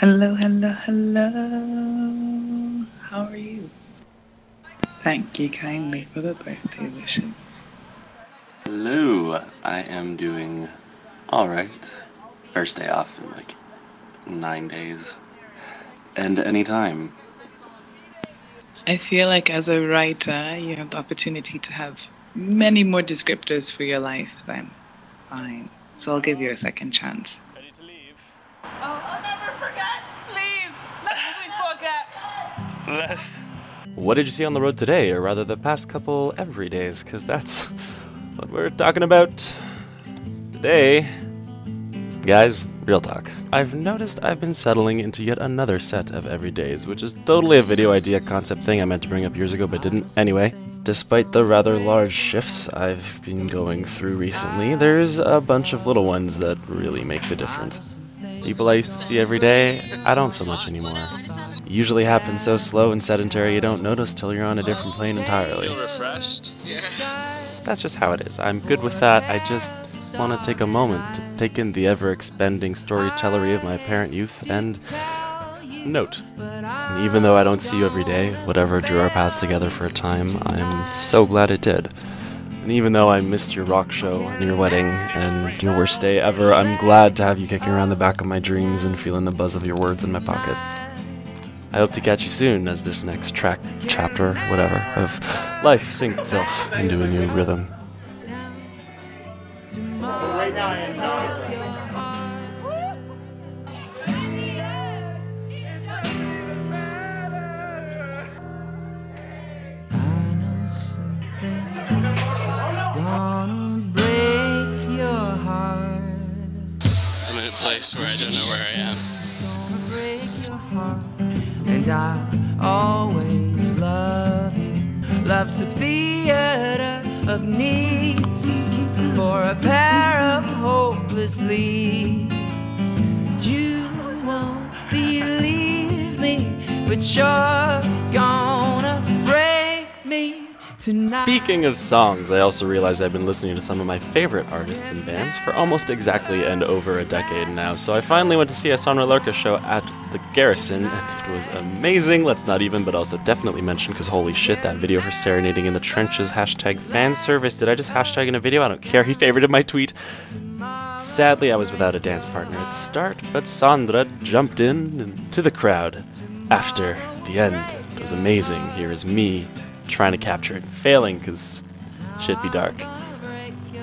Hello, hello, hello. How are you? Thank you kindly for the birthday wishes. Hello, I am doing alright. First day off in like nine days. And anytime. I feel like as a writer, you have the opportunity to have many more descriptors for your life than mine. So I'll give you a second chance. Ready to leave? Oh, I'll never forget. Leave. Let me forget. Less. What did you see on the road today, or rather the past couple every days? Because that's what we're talking about today. Guys, real talk. I've noticed I've been settling into yet another set of everydays, which is totally a video idea concept thing I meant to bring up years ago but didn't anyway. Despite the rather large shifts I've been going through recently, there's a bunch of little ones that really make the difference. People I used to see every day, I don't so much anymore. Usually happens so slow and sedentary you don't notice till you're on a different plane entirely. That's just how it is. I'm good with that. I just want to take a moment to take in the ever expanding storytellery of my parent youth and note. Even though I don't see you every day, whatever drew our paths together for a time, I'm so glad it did. And even though I missed your rock show and your wedding and your worst day ever, I'm glad to have you kicking around the back of my dreams and feeling the buzz of your words in my pocket. I hope to catch you soon as this next track, chapter, whatever, of life sings itself into a new rhythm. gonna A place where I don't know where I am. It's gonna break your heart. And I always love you. Love's a theater of needs for a pair of hopeless leads. You won't believe me, but you're tonight. Speaking of songs, I also realized I've been listening to some of my favorite artists and bands for almost exactly and over a decade now, so I finally went to see a Sondre Lerche show at the Garrison, and it was amazing. Let's not even, but also definitely mention, because holy shit, that video for Serenading in the Trenches, hashtag fan service. Did I just hashtag in a video? I don't care. He favorited my tweet. Sadly, I was without a dance partner at the start, but Sandra jumped in into the crowd after the end. It was amazing. Here is me trying to capture it, and failing because shit be dark.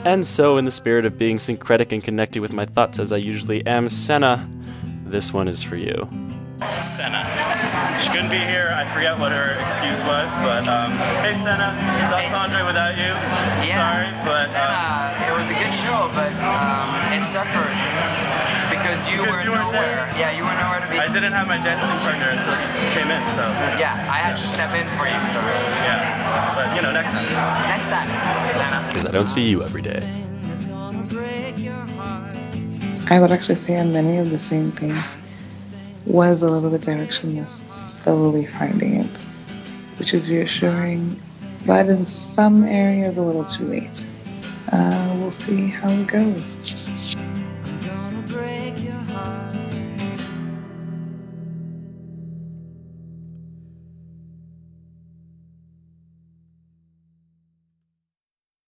And so, in the spirit of being syncretic and connected with my thoughts as I usually am, Senna, this one is for you. Senna. She couldn't be here. I forget what her excuse was, but um, hey, Senna. Saw Sondre without you. Yeah, Sorry, but um, uh, it was a good show, but um, it suffered because you Because were you weren't nowhere. there. Yeah, you were nowhere to be. I didn't have my dancing partner until you came in, so Yeah, I had to step in for you. So yeah. But you know, next time. next time, Senna. Because I don't see you every day. It's gonna break your heart. I would actually say on many of the same things was a little bit directionless, slowly finding it, which is reassuring, but in some areas a little too late. Uh, we'll see how it goes.